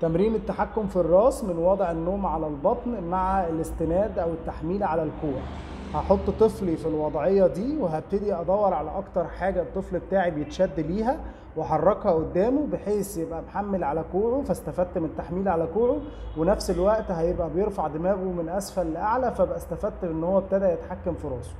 تمرين التحكم في الراس من وضع النوم على البطن مع الاستناد أو التحميل على الكوع. هحط طفلي في الوضعية دي وهبتدي أدور على أكتر حاجة الطفل بتاعي بيتشد ليها وأحركها قدامه بحيث يبقى محمل على كوعه فاستفدت من التحميل على كوعه ونفس الوقت هيبقى بيرفع دماغه من أسفل لأعلى فبقى استفدت إن هو ابتدى يتحكم في راسه.